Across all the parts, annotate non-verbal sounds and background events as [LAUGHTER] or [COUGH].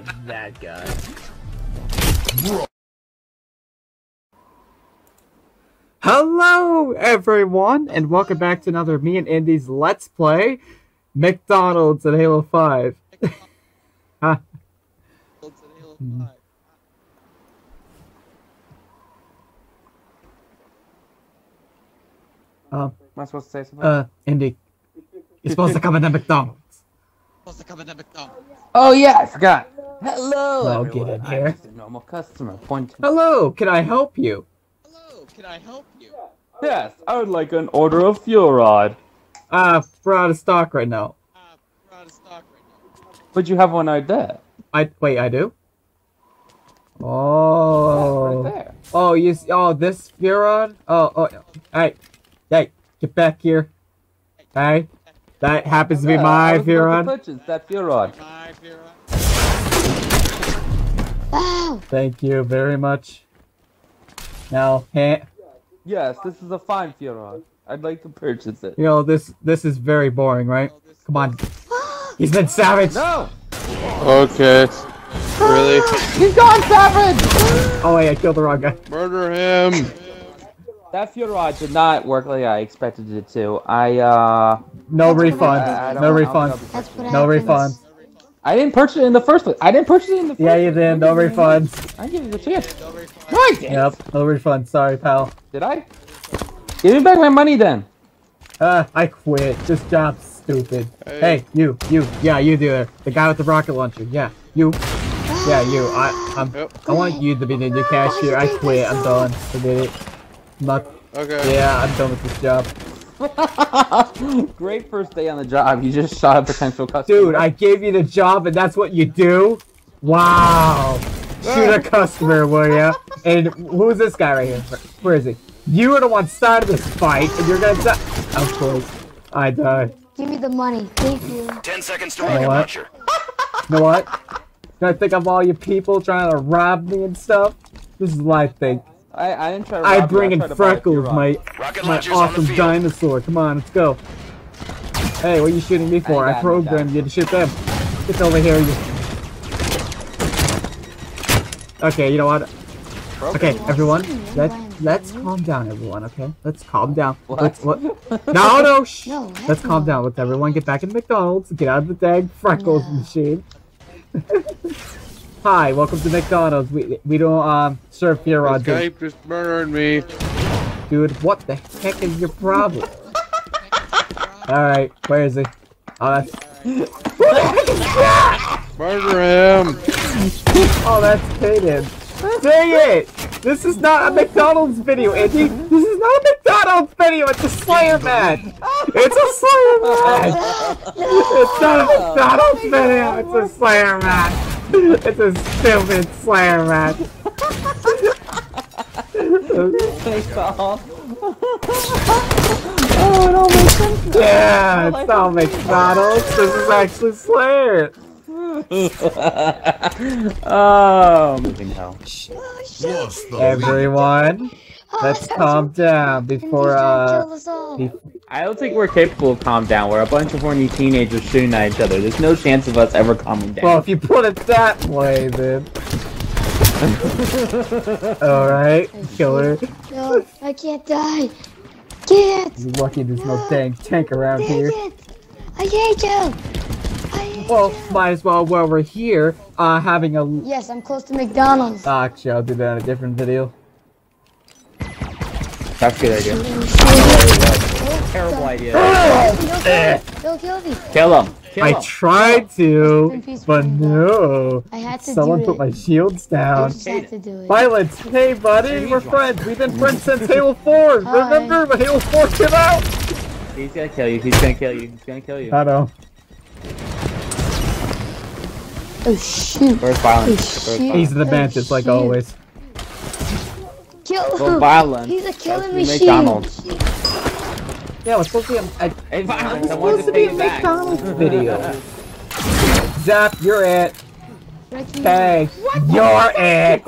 was that guy. Hello, everyone, and welcome back to another me and Indy's Let's Play McDonald's at Halo 5. [LAUGHS] [LAUGHS] um, Am I supposed to say something? uh, Indy, you're supposed to come into [LAUGHS] McDonald's. oh yeah, I forgot. Hello, Well, everyone. get in I'm here. just a normal customer. Point. Hello, can I help you? Hello, can I help you? Yes, I would like an order of fuel rod. Uh, we're out of stock right now. Uh, we're out of stock right now. But you have one right there. I, wait, I do? Oh. Right there. Oh, you, s- oh, this Furon? Oh, oh, hey, hey, get back here. Hey, that happens to be Yeah, my was about to Furon. Purchase that fuel rod. My Vera. Thank you very much. Now, ha- Yes, this is a fine fuel rod. I'd like to purchase it. you know this this is very boring, right? Come on, [GASPS] he's been savage. No, Okay. Really? [GASPS] he's gone savage. Oh wait, I killed the wrong guy. Murder him! That fuel rod did not work like I expected it to. I uh, No refund. I, I No refund. know. That's what No happens. refund. I didn't purchase it in the first place. I didn't purchase it in the first Yeah, you did. No refunds. I give you the chance. No, I didn't. Yep. No refund. Sorry, pal. Did I? Give me back my money then. Uh, I quit. This job's stupid. Hey. Hey, you, you, yeah, you do it. The guy with the rocket launcher. Yeah, you. Yeah, you. I, I'm. Yep. I want you to be the new cashier. I quit. I'm done. I did it. Not. Okay. Yeah, I'm done with this job. [LAUGHS] Great first day on the job. You just shot a potential customer. Dude, I gave you the job, and that's what you do. Wow. Shoot a [LAUGHS] customer, will ya? And who's this guy right here? Where is he? You were the one started this fight, and you're gonna die. Of course, I died. Give me the money. Thank you. Ten seconds to You know rocket what? launcher. You know what? Gonna think of all you people trying to rob me and stuff? This is what I think. I, I didn't try to. I rob you, bring in tried to buy a Freckles, my my awesome dinosaur. Come on, let's go. Hey, what are you shooting me for? I I, programmed you to shoot them. Get over here. You... Okay, you know what? Okay, everyone, let let's calm down, everyone. Okay, let's calm down. What? Let's what? [LAUGHS] No, no, shh. No, heck let's calm down. Let's everyone get back in McDonald's. Get out of the dang Freckles No. machine. [LAUGHS] Hi, welcome to McDonald's. We we don't um serve fear This rods, guy just murdered me. dude. What the heck is your problem? [LAUGHS] All right, where is he? Oh, that's Who the heck is that? Murder him! oh, that's Kaden. Dang it! This is not a McDonald's video, Indy. This is not a McDonald's video. It's a Slayer match. It's a Slayer match. It's not a McDonald's video. It's a Slayer match. [LAUGHS] It's a stupid Slayer match. Thanks, [LAUGHS] all. oh, it all makes sense. Yeah, it's not McDonald's. This is actually Slayer. [LAUGHS] oh, moving hell. Everyone, let's calm down before uh. Kill us all. be- I don't think we're capable of calm down. We're a bunch of horny teenagers shooting at each other. There's no chance of us ever calming down. Well, if you put it that way, then. [LAUGHS] Alright, killer. No, I can't die. Can't. You're lucky there's no dang tank around Dang here. it. I hate you. I hate Well, you. might as well while we're here, uh, having a. Yes, I'm close to McDonald's. Uh, actually, I'll do that in a different video. That's a good idea. Oh, Terrible idea. Don't kill me. Don't kill me. Kill him. Kill I him. tried to, but no. I had to Someone do put it. my shields down. just do. Violence! Hey, buddy, we're friends. We've been friends since Halo 4. Hi. Remember when Halo 4 came out? He's gonna kill you. He's gonna kill you. He's gonna kill you. I know. Oh shoot. Where's violence? Oh, Where's shit. violence? He's the oh, mantis, like shoot. always. Kill Well, him. violence. He's a killing That's machine. McDonald's. Yeah, it's supposed to be a, a Hey, violence. It's supposed to to be a. McDonald's video. Zap, you're it. Breaking, Hey, you're it.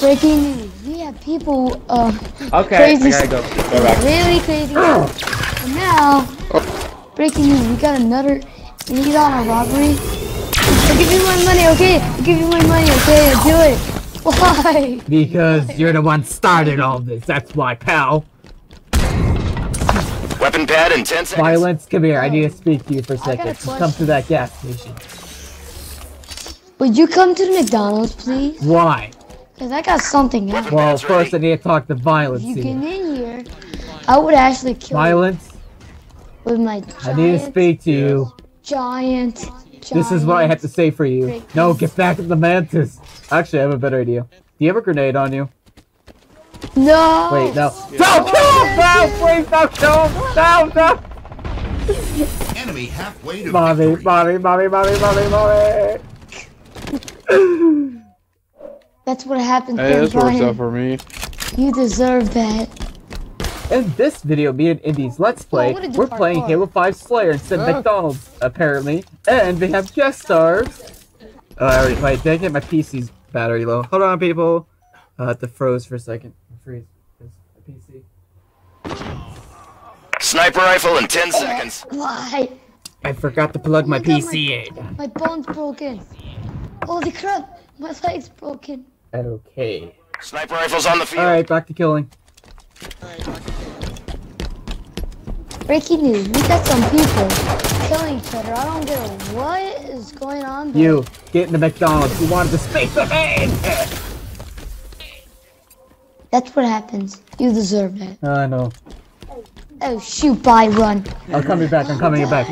Breaking news. We have people, uh, Okay, Crazy I gotta go. Go back. really crazy. and now, breaking news. We got another You need on a robbery? I'll give you my money, okay? I'll give you my money, okay? I'll do it. Why? Because you're the one started all this. That's why, pal. Weapon pad in 10 seconds. Violence, come here. I need to speak to you for a I got a second. Just come question. to that gas station. Would you come to the McDonald's, please? Why? Cause I got something else. Well, That's first I need to talk to Violence If you here. get in here, I would actually kill you Violence, with my giant, I need to speak to you. giant, giant. This is what I have to say for you. Great. No, get back in the mantis. Actually, I have a better idea. Do you have a grenade on you? No. Wait, no. Don't kill him! No, please don't kill him! No, no! Enemy halfway to Mommy, victory. mommy, mommy, mommy, mommy, mommy! That's what happens, Hey, Ben this works Brian. out for me. You deserve that. In this video, me and Indy's Let's Play, what did you we're playing for? Halo 5 Slayer instead of. McDonald's, apparently. And they have guest stars. Oh, I already, wait, did I get my PC's battery low? Hold on, people. Uh, it froze for a second. Freeze. Freeze. My PC. Sniper rifle in 10 seconds. [LAUGHS] Why? I forgot to plug my Oh my God, PC in. My bone's broken. Holy crap! My leg's broken. Okay. Sniper rifle's on the field. Alright, back to killing. Breaking news: We got some people killing each other. I don't get it. What is going on? there? You, get in the McDonald's. You wanted to speak with me! That's what happens. You deserve it. I know. Oh shoot! Bye, run. I'm coming back. I'm coming back.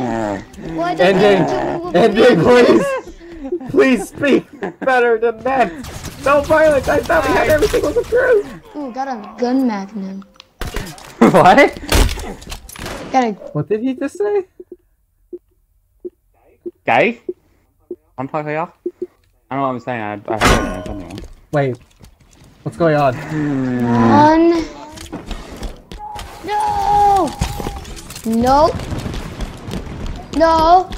Why did Ending. you do with Ending, me? please. Please speak better than that. No violence. I thought we had everything was approved. Ooh, got a gun magnum. [LAUGHS] what? Got a. What did he just say? Gay? I'm talking y'all. I don't know what I'm saying. I, I heard it. Something. Wait. What's going on? One. No! No! No!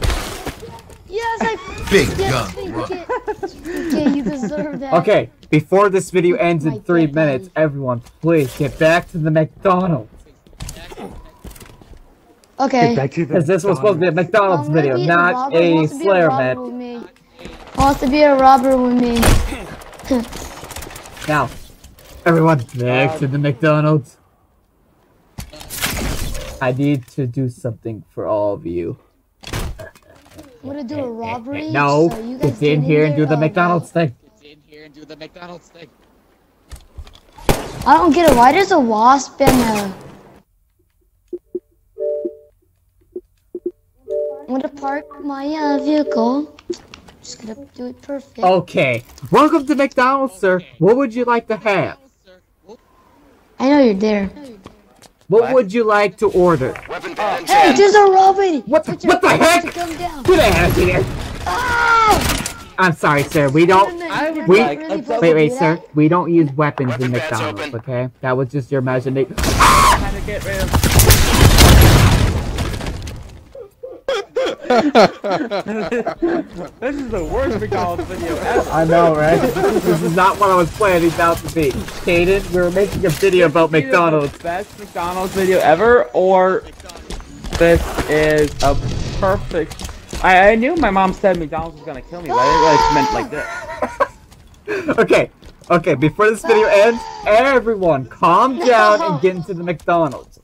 Yes, I. [LAUGHS] Big Yes, gun. we Okay, you deserve that. Okay, before this video ends in My three dead minutes, everyone, please get back to the McDonald's. Okay. Get back to Because this was supposed to be a McDonald's video, be not a Wants Slayer robber man. with. Wants to be a robber with me. Now, everyone, back Um, to the McDonald's. I need to do something for all of you. I'm gonna do a robbery. No, so you guys get in here and do the McDonald's thing. Get in here and do the McDonald's thing. I don't get it. Why does a wasp and a... I'm gonna park my uh, vehicle. Just gonna do it perfect. Okay, welcome to McDonald's, sir. What would you like to have? Sir, I know you're there. What, What? would you like to order? Weapon Hey, there's a robbery! What the- Put your- what the put heck? your down. Get out of here! Ah! I'm sorry, sir. We don't. I would We- like really Wait, wait, sir. We don't use weapons in Weapon pad's McDonald's, okay? That was just your imagination. Trying [LAUGHS] this is the worst McDonald's video ever. I know, right? this is not what I was planning out to be. Kaden, we were making a video about McDonald's. Best McDonald's video ever, or this is a perfect. I, I knew my mom said McDonald's was gonna kill me, but I didn't realize she meant like this. [LAUGHS] Okay, okay, before this video ends, everyone calm down and get into the McDonald's.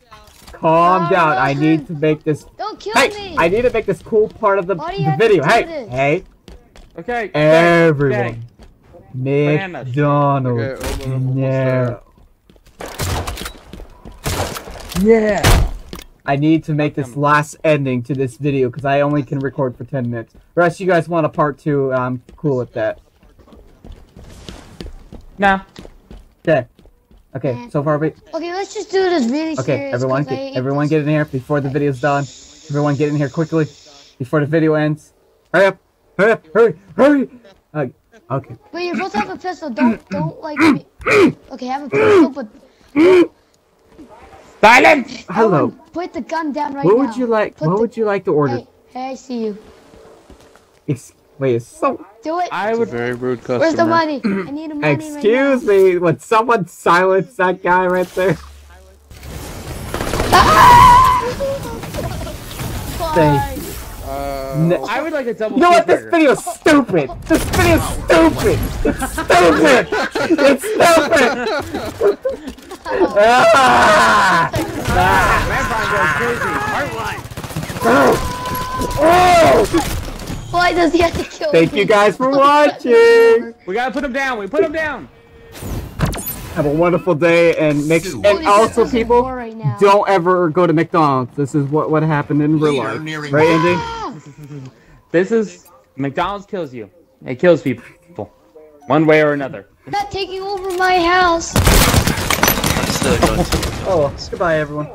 Calm down. I need to make this. Don't kill Hey, me! I need to make this cool part of the, Why do you the video. Hey, this? hey, Okay. everyone. Bananas. McDonald's. Okay, hold almost Yeah. there. Yeah. I need to make this last ending to this video because I only can record for 10 minutes. Rest, you guys want a part two? I'm cool with that. Nah. Okay. Okay, so far, we... Okay, let's just do this really Okay, serious. everyone, 'cause get, everyone this. get in here before the video's done. Everyone get in here quickly before the video ends. Hurry up! Hurry up! Hurry! Hurry! Uh, okay. Wait, you're supposed to have a pistol. Don't, don't like me. Okay, have a pistol, but Silence. Hello. put the gun down right What now. would you like? Put What the- would you like to order? Hey, hey, I see you. It's, wait, is so. Do it. I would. very rude customer. Where's the money? I [CLEARS THROAT] need the money Excuse right me. Would someone silence that guy right there? now. Ah! Thank Fine. Uh, I would like a double You know what? This cheeseburger. video's stupid. This video video's stupid. It's stupid. It's stupid. ah! Why does he have to kill Thank me? you guys for [LAUGHS] watching. We gotta put him down. We put him down. Have a wonderful day and make Holy and also people right don't ever go to McDonald's. This is what what happened in real life, right, Indy? Ah! [LAUGHS] This is McDonald's kills you. It kills people, one way or another. Not taking over my house. [LAUGHS] Oh, goodbye everyone.